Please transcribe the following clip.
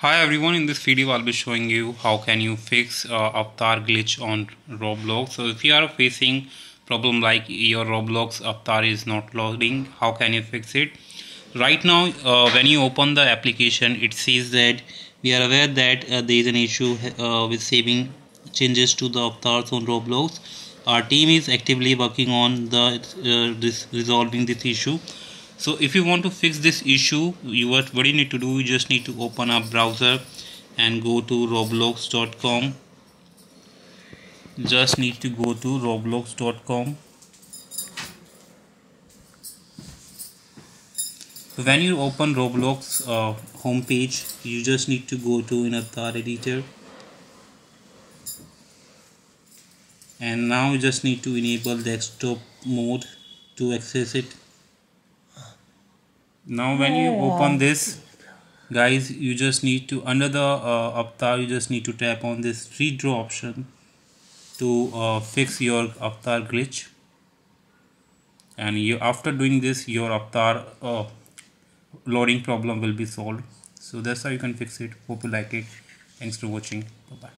Hi everyone, in this video I'll be showing you how can you fix uh, avatar glitch on Roblox. So if you are facing problem like your Roblox avatar is not loading, how can you fix it? Right now uh, when you open the application it says that we are aware that uh, there is an issue uh, with saving changes to the avatars on Roblox. Our team is actively working on the uh, this resolving this issue so if you want to fix this issue you what, what you need to do you just need to open up browser and go to roblox.com just need to go to roblox.com when you open roblox uh, homepage you just need to go to an avatar editor. And now you just need to enable desktop mode to access it now when you open this guys you just need to under the uh, avatar you just need to tap on this redraw option to uh, fix your avatar glitch. And you after doing this your avatar uh, loading problem will be solved. So that's how you can fix it. Hope you like it. Thanks for watching. Bye bye